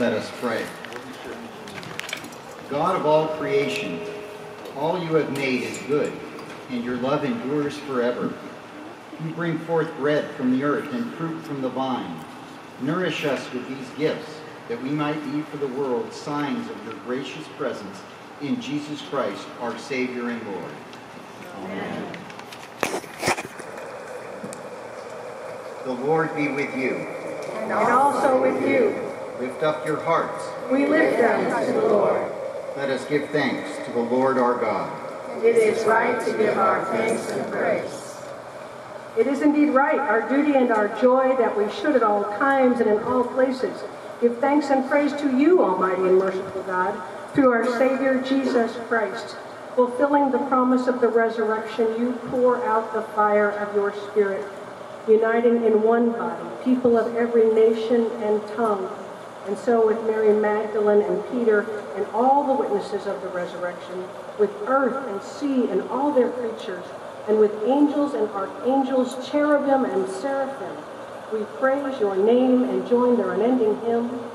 Let us pray. God of all creation, all you have made is good, and your love endures forever. You bring forth bread from the earth and fruit from the vine. Nourish us with these gifts, that we might be for the world signs of your gracious presence in Jesus Christ, our Savior and Lord. Amen. The Lord be with you. And also with you. Lift up your hearts. We lift them to the Lord. Let us give thanks to the Lord our God. It is right to give our thanks and praise. It is indeed right, our duty and our joy, that we should at all times and in all places give thanks and praise to you, Almighty and merciful God, through our Savior Jesus Christ. Fulfilling the promise of the resurrection, you pour out the fire of your Spirit, uniting in one body people of every nation and tongue and so with Mary Magdalene and Peter and all the witnesses of the resurrection, with earth and sea and all their creatures, and with angels and archangels, cherubim and seraphim, we praise your name and join their unending hymn.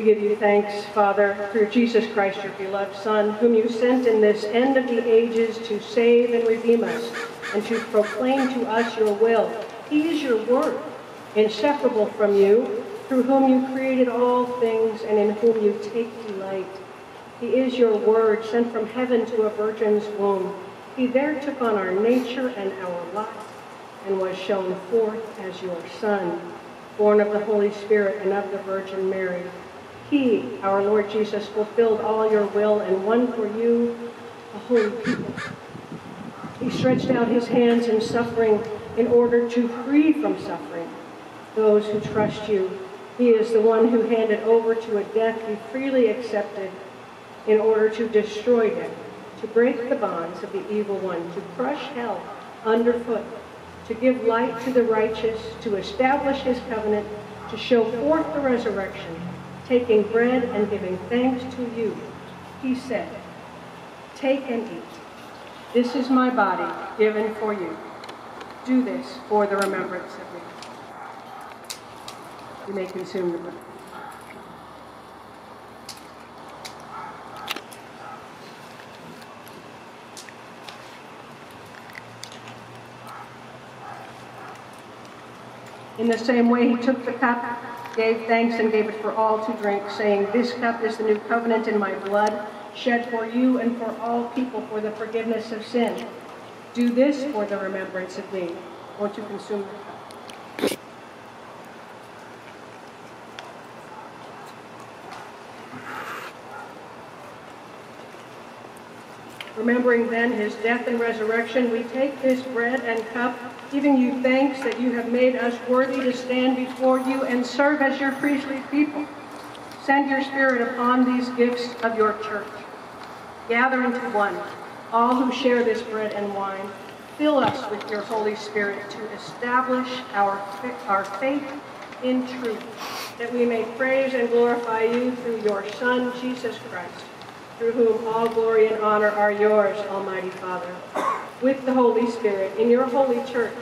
We give you thanks, Father, through Jesus Christ, your beloved Son, whom you sent in this end of the ages to save and redeem us and to proclaim to us your will. He is your word, inseparable from you, through whom you created all things and in whom you take delight. He is your word, sent from heaven to a virgin's womb. He there took on our nature and our lot and was shown forth as your Son, born of the Holy Spirit and of the Virgin Mary. He, our Lord Jesus, fulfilled all your will and won for you a holy people. He stretched out his hands in suffering in order to free from suffering those who trust you. He is the one who handed over to a death he freely accepted in order to destroy death, to break the bonds of the evil one, to crush hell underfoot, to give light to the righteous, to establish his covenant, to show forth the resurrection, taking bread and giving thanks to you, he said, Take and eat. This is my body given for you. Do this for the remembrance of me. You may consume the bread. In the same way, he took the cup gave thanks and gave it for all to drink, saying, This cup is the new covenant in my blood, shed for you and for all people for the forgiveness of sin. Do this for the remembrance of me. Won't you consume the Remembering then his death and resurrection, we take this bread and cup giving you thanks that you have made us worthy to stand before you and serve as your priestly people. Send your Spirit upon these gifts of your church. Gather into one all who share this bread and wine. Fill us with your Holy Spirit to establish our, our faith in truth, that we may praise and glorify you through your Son, Jesus Christ, through whom all glory and honor are yours, Almighty Father with the Holy Spirit in your holy church,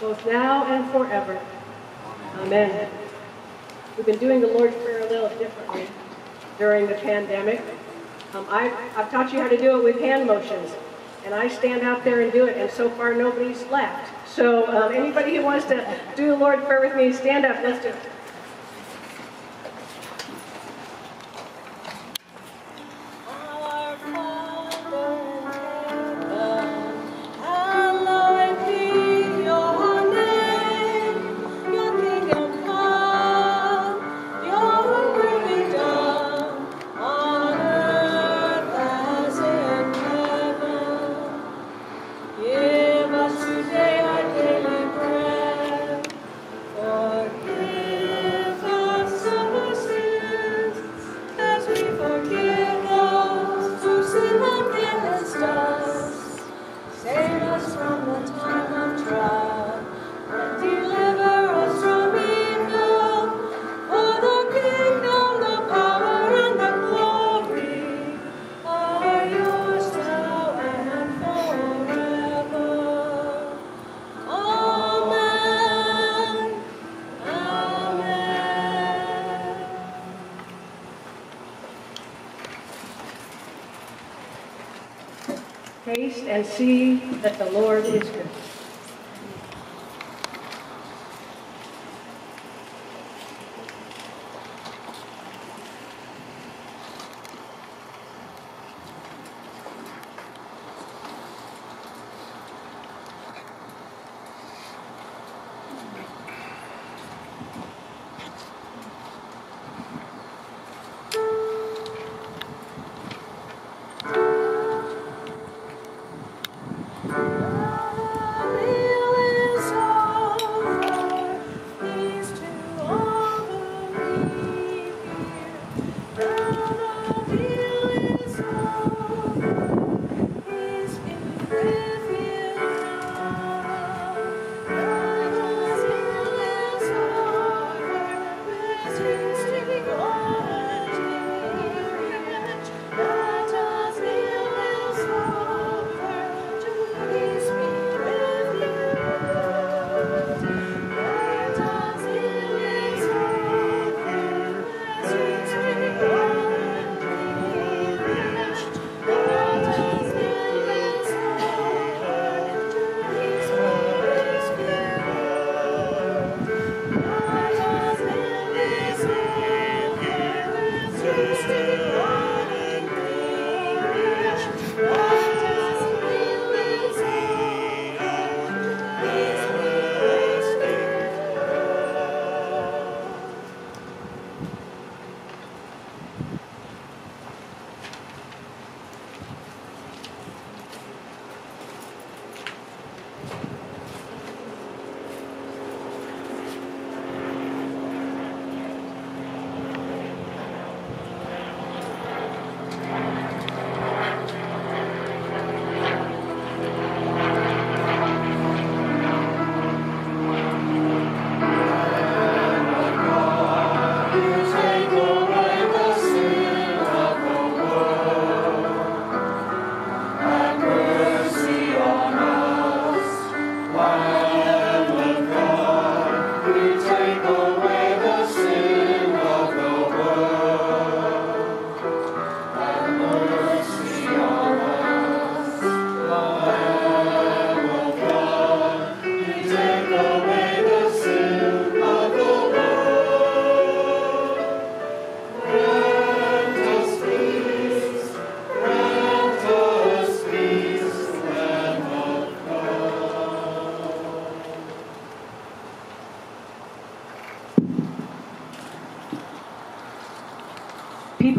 both now and forever. Amen. We've been doing the Lord's Prayer a little differently during the pandemic. Um, I've, I've taught you how to do it with hand motions, and I stand out there and do it, and so far nobody's left. So um, anybody who wants to do the Lord's Prayer with me, stand up. Let's do it. See that the Lord is good.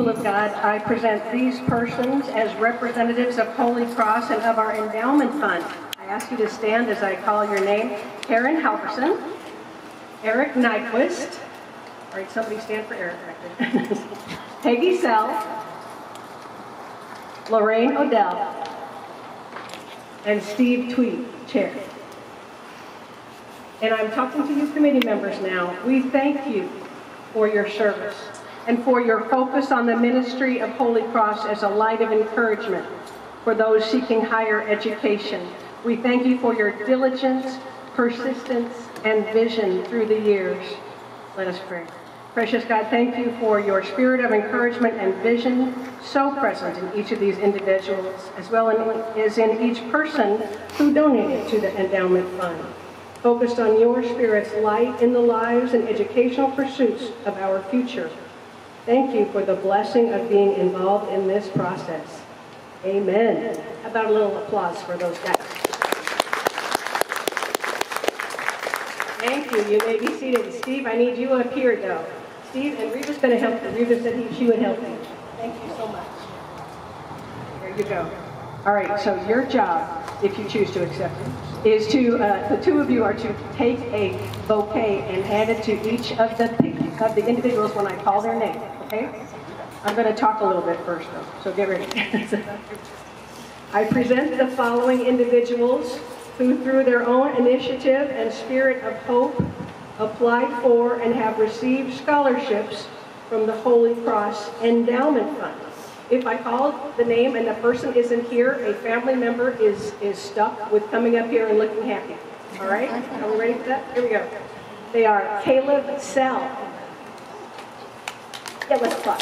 People of God, I present these persons as representatives of Holy Cross and of our endowment fund. I ask you to stand as I call your name. Karen Halverson, Eric Nyquist, all right, somebody stand for Eric. Peggy Sell, Lorraine Odell, and Steve Tweed, Chair. And I'm talking to you committee members now. We thank you for your service and for your focus on the ministry of Holy Cross as a light of encouragement for those seeking higher education. We thank you for your diligence, persistence, and vision through the years. Let us pray. Precious God, thank you for your spirit of encouragement and vision so present in each of these individuals, as well as in each person who donated to the endowment fund, focused on your spirit's light in the lives and educational pursuits of our future. Thank you for the blessing of being involved in this process. Amen. How about a little applause for those guys? Thank you. You may be seated. Steve, I need you up here, though. Steve, and Reva's going to help you. Reva said he, she would help you. Thank you so much. There you go. All right, so your job, if you choose to accept it, is to, uh, the two of you are to take a bouquet and hand it to each of the, of the individuals when I call their name, okay? I'm going to talk a little bit first, though, so get ready. I present the following individuals who, through their own initiative and spirit of hope, applied for and have received scholarships from the Holy Cross Endowment Fund. If I call the name and the person isn't here, a family member is, is stuck with coming up here and looking happy. All right? Are we ready for that? Here we go. They are Caleb Sell. Yeah, let's clap.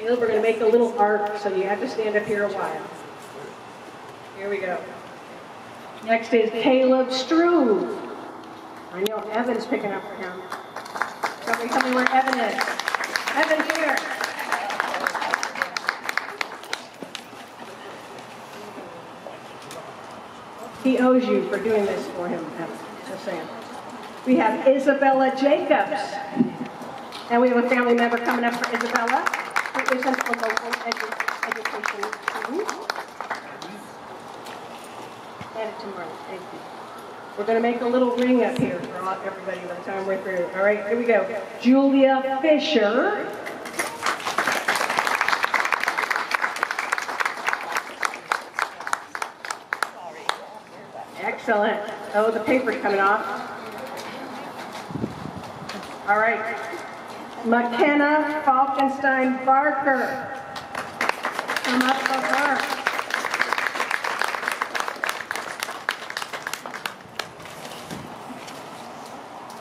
Caleb, we're going to make a little arc, so you have to stand up here a while. Here we go. Next is Caleb Struve. I know Evan's picking up for him. Somebody tell me where Evan is. Evan here. He owes you for doing this for him, Evan. Just saying. We have Isabella Jacobs. And we have a family member coming up for Isabella, who isn't a local edu- education student. Add it to thank you. We're gonna make a little ring up here for everybody by the time we're through. All right, here we go. Julia Fisher. Excellent. Oh, the paper's coming off. All right. McKenna Falkenstein Barker. Come up for her.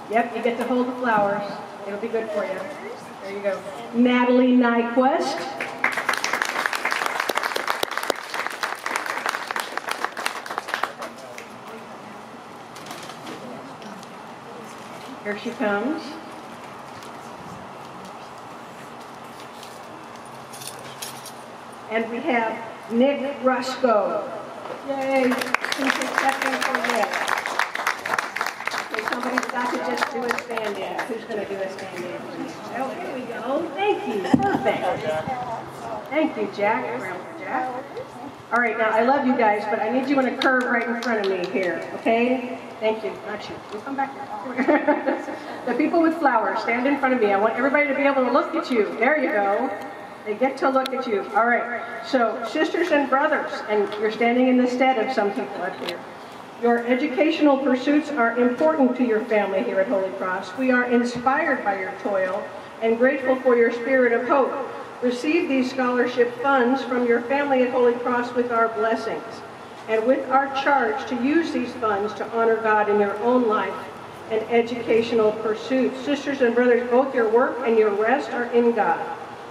Yep, you get to hold the flowers. It'll be good for you. There you go. Natalie Nyquist. Here she comes. And we have Nick Rusko. Yay, he's accepting for Nick. Okay, got to just do a stand-in. Who's going to do a stand-in? Oh, here we go. Thank you. Perfect. Thank you, Jack. For Jack. All right, now I love you guys, but I need you in a curve right in front of me here, okay? Thank you. Not you. You come back here. the people with flowers, stand in front of me. I want everybody to be able to look at you. There you go. They get to look at you. All right. So, sisters and brothers, and you're standing in the stead of some people up here. Your educational pursuits are important to your family here at Holy Cross. We are inspired by your toil and grateful for your spirit of hope. Receive these scholarship funds from your family at Holy Cross with our blessings and with our charge to use these funds to honor God in your own life and educational pursuits. Sisters and brothers, both your work and your rest are in God.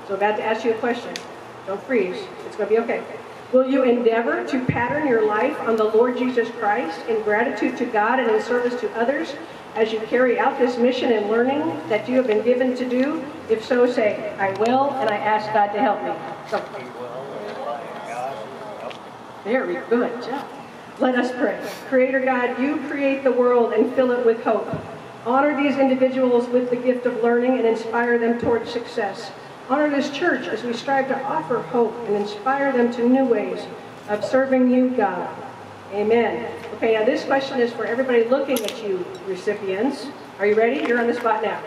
So I'm about to ask you a question. Don't freeze. It's going to be okay. Will you endeavor to pattern your life on the Lord Jesus Christ in gratitude to God and in service to others as you carry out this mission and learning that you have been given to do? If so, say, I will, and I ask God to help me. So, very good job. Let us pray. Creator God, you create the world and fill it with hope. Honor these individuals with the gift of learning and inspire them towards success. Honor this church as we strive to offer hope and inspire them to new ways of serving you, God. Amen. Okay, now this question is for everybody looking at you, recipients. Are you ready? You're on the spot now.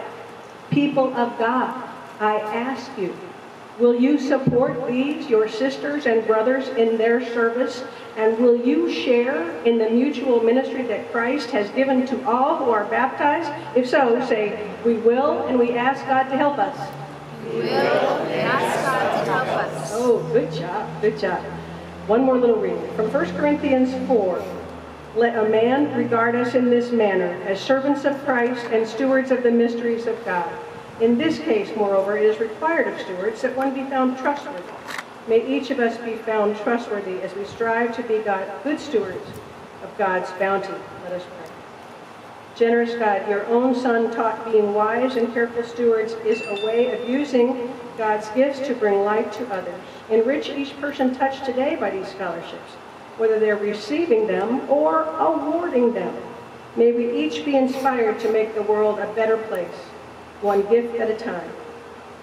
People of God, I ask you, will you support these, your sisters and brothers, in their service? And will you share in the mutual ministry that Christ has given to all who are baptized? If so, say, we will, and we ask God to help us. Oh, good job, good job. One more little reading from 1 Corinthians 4. Let a man regard us in this manner, as servants of Christ and stewards of the mysteries of God. In this case, moreover, it is required of stewards that one be found trustworthy. May each of us be found trustworthy as we strive to be God, good stewards of God's bounty. Let us pray. Generous God, your own Son taught being wise and careful stewards is a way of using God's gifts to bring light to others. Enrich each person touched today by these scholarships, whether they're receiving them or awarding them. May we each be inspired to make the world a better place, one gift at a time.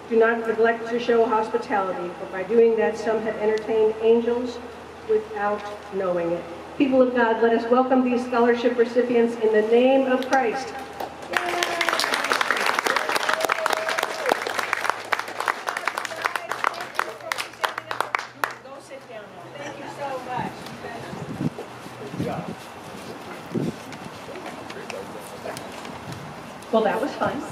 Do not neglect to show hospitality, for by doing that, some have entertained angels without knowing it. People of God, let us welcome these scholarship recipients in the name of Christ. Well, that was fun.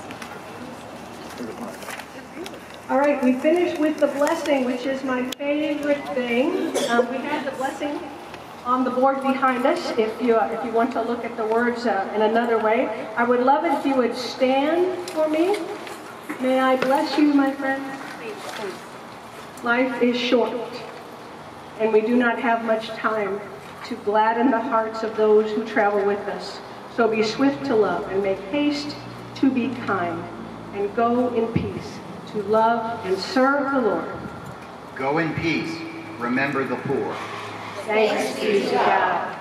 All right, we finished with the blessing, which is my favorite thing. Um, we have the blessing on the board behind us. If you uh, if you want to look at the words uh, in another way, I would love it if you would stand for me. May I bless you, my friend? Life is short, and we do not have much time to gladden the hearts of those who travel with us. So be swift to love and make haste to be kind, and go in peace to love and serve the Lord. Go in peace. Remember the poor. Thanks be to God.